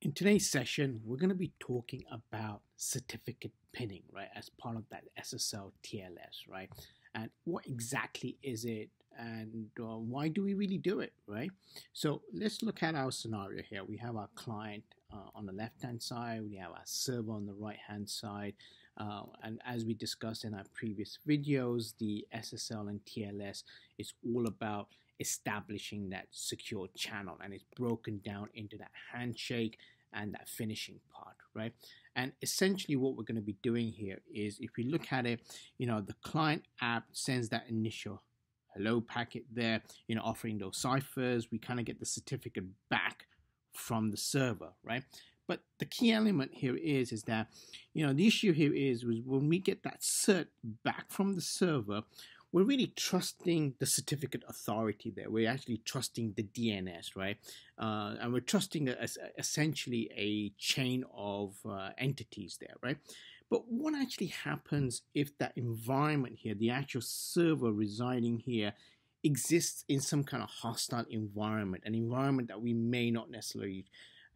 In today's session, we're going to be talking about certificate pinning, right, as part of that SSL TLS, right? And what exactly is it and uh, why do we really do it, right? So let's look at our scenario here. We have our client uh, on the left-hand side, we have our server on the right-hand side, uh, and as we discussed in our previous videos, the SSL and TLS is all about establishing that secure channel and it's broken down into that handshake and that finishing part right? And essentially what we're going to be doing here is if we look at it you know the client app sends that initial hello packet there you know offering those ciphers. We kind of get the certificate back from the server right? But the key element here is is that you know the issue here is was when we get that cert back from the server we're really trusting the certificate authority there. We're actually trusting the DNS, right? Uh, and we're trusting a, a, essentially a chain of uh, entities there, right? But what actually happens if that environment here, the actual server residing here, exists in some kind of hostile environment, an environment that we may not necessarily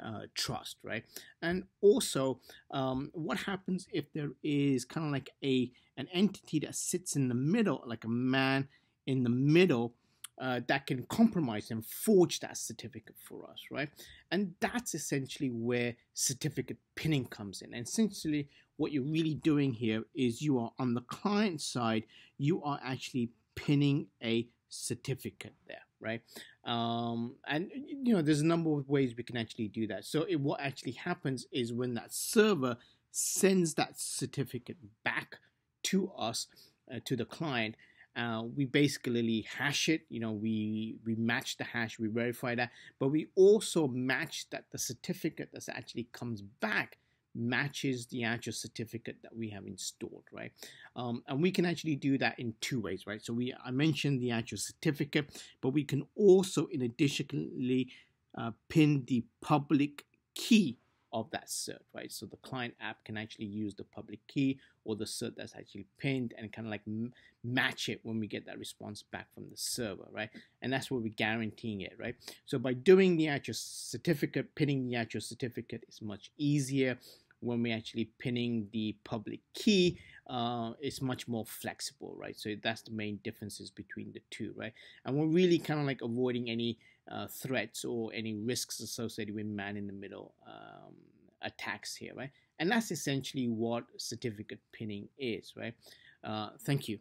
uh, trust, right? And also, um, what happens if there is kind of like a an entity that sits in the middle, like a man in the middle, uh, that can compromise and forge that certificate for us, right? And that's essentially where certificate pinning comes in. And essentially, what you're really doing here is you are on the client side, you are actually pinning a certificate there, right? Um, and you know, there's a number of ways we can actually do that. So it, what actually happens is when that server sends that certificate back to us, uh, to the client, uh, we basically hash it. You know, we we match the hash, we verify that, but we also match that the certificate that actually comes back matches the actual certificate that we have installed, right? Um, and we can actually do that in two ways, right? So we I mentioned the actual certificate, but we can also, in additionally, uh, pin the public key of that cert, right? So the client app can actually use the public key or the cert that's actually pinned and kind of like match it when we get that response back from the server, right? And that's where we're guaranteeing it, right? So by doing the actual certificate, pinning the actual certificate is much easier. When we're actually pinning the public key, uh, it's much more flexible, right? So that's the main differences between the two, right? And we're really kind of like avoiding any uh, threats or any risks associated with man in the middle um, attacks here, right? And that's essentially what certificate pinning is, right? Uh, thank you.